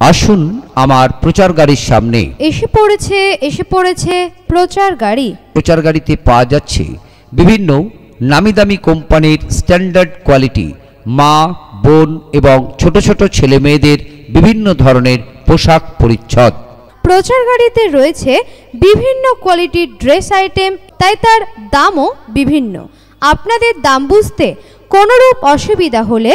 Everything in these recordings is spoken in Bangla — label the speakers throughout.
Speaker 1: আসুন আমার প্রচার গাড়ির সামনে।
Speaker 2: এসে পড়েছে এসে পড়েছে প্রচার গাড়ি
Speaker 1: প্রচার গাড়িতে পাওয়া যাচ্ছে বিভিন্ন নামি দামি কোম্পানির স্ট্যান্ডার্ড কোয়ালিটি মা বোন এবং ছোট ছোট ছেলে মেয়েদের বিভিন্ন ধরনের পোশাক পরিচ্ছদ।
Speaker 2: প্রচার গাড়িতে রয়েছে বিভিন্ন কোয়ালিটির ড্রেস আইটেম তাই তার দামও বিভিন্ন। আপনাদের দাম বুঝতে কোনোরূপ অসুবিধা হলে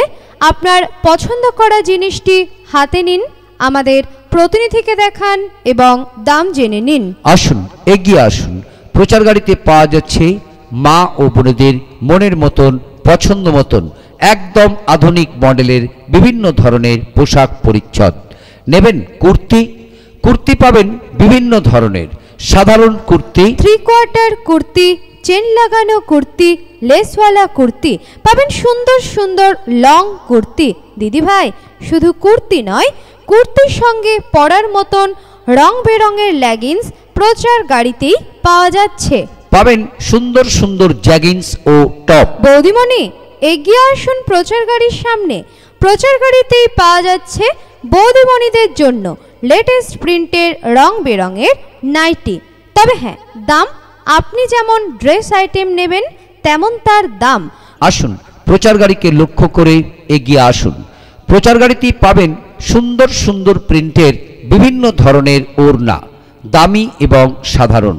Speaker 2: আপনার পছন্দ করা জিনিসটি হাতে নিন। আমাদের প্রতিনিধিকে দেখান এবং দাম জেনে নিন।
Speaker 1: আসুন এগিয়ে আসুন। প্রচার গাড়িতে পাওয়া যাচ্ছে মা ও বোনেদের মনের মতন পছন্দ মতন একদম আধুনিক মডেলের বিভিন্ন ধরনের পোশাক পরিচ্ছদ। নেবেন কুর্তি। কুর্তি পাবেন বিভিন্ন ধরনের। সাধারণ kurti.
Speaker 2: Three quarter kurti chain লাগানো কুর্তি লেসওয়ালা কুর্তি পাবেন সুন্দর সুন্দর লং কুর্তি। দিদি ভাই শুধু কুর্তি নয় কুর্তির সঙ্গে পরার মতন রং বেরঙের লেগিংস প্রচার গাড়িতেই পাওয়া যাচ্ছে।
Speaker 1: পাবেন সুন্দর সুন্দর জ্যাগিংস ও টপ
Speaker 2: বৌদিমণি এগিয়ে আসুন প্রচার গাড়ির সামনে। প্রচার গাড়িতেই পাওয়া যাচ্ছে বৌদিমণিদের জন্য লেটেস্ট প্রিন্টের রং বেরঙের নাইটি তবে হ্যাঁ দাম আপনি যেমন ড্রেস আইটেম নেবেন তেমন তার দাম।
Speaker 1: আসুন প্রচার গাড়িকে লক্ষ্য করে এগিয়ে আসুন। প্রচার গাড়িতেই পাবেন সুন্দর সুন্দর প্রিন্টের বিভিন্ন ধরনের ওড়না, দামি এবং সাধারণ।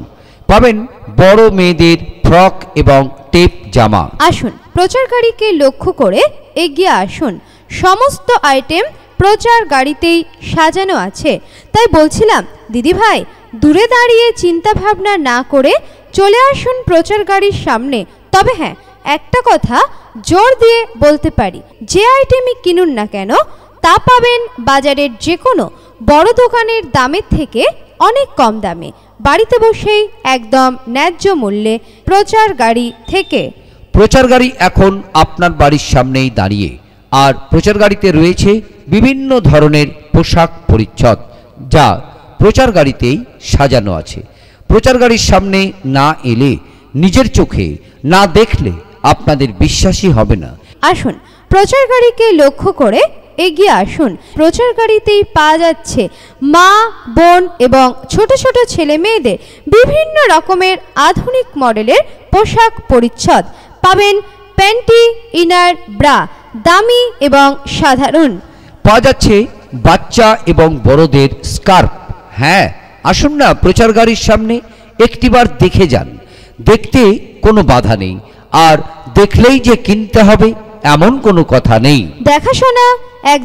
Speaker 1: পাবেন বড় মেয়েদের ফ্রক এবং টেপ জামা।
Speaker 2: আসুন প্রচার গাড়িকে লক্ষ্য করে এগিয়ে আসুন। সমস্ত আইটেম প্রচার গাড়িতেই সাজানো আছে। তাই বলছিলাম, দিদি ভাই, দূরে দাঁড়িয়ে চিন্তা ভাবনা না করে চলে আসুন প্রচার গাড়ির সামনে। তবে হ্যাঁ একটা কথা জোর দিয়ে বলতে পারি, যে আইটেমই কিনুন না কেন তা পাবেন বাজারের যে কোনো বড় দোকানের দামের থেকে অনেক কম দামে। বাড়িতে বসেই একদম ন্যায্য মূল্যে প্রচার গাড়ি থেকে।
Speaker 1: প্রচার গাড়ি এখন আপনার বাড়ির সামনেই দাঁড়িয়ে। আর প্রচার গাড়িতে রয়েছে বিভিন্ন ধরনের পোশাক পরিচ্ছদ যা প্রচার গাড়িতেই সাজানো আছে। প্রচার গাড়ির সামনে না এলে নিজের চোখে না দেখলে আপনাদের বিশ্বাসই হবে না।
Speaker 2: আসুন প্রচার গাড়িকে লক্ষ্য করে এগিয়ে আসুন। প্রচার গাড়িতেই পাওয়া যাচ্ছে মা বোন এবং ছোট ছোট ছেলে মেয়েদের বিভিন্ন রকমের আধুনিক মডেলের পোশাক পরিচ্ছদ। পাবেন প্যান্টি ইনার ব্রা দামি এবং সাধারণ।
Speaker 1: পাওয়া যাচ্ছে বাচ্চা এবং বড়দের স্কার্ফ। হ্যাঁ আসুন না প্রচার গাড়ির সামনে একটিবার দেখে যান। দেখতে কোনো বাধা নেই। আর দেখলেই যে কিনতে হবে এমন কোনো কথা নেই।
Speaker 2: দেখাশোনা এক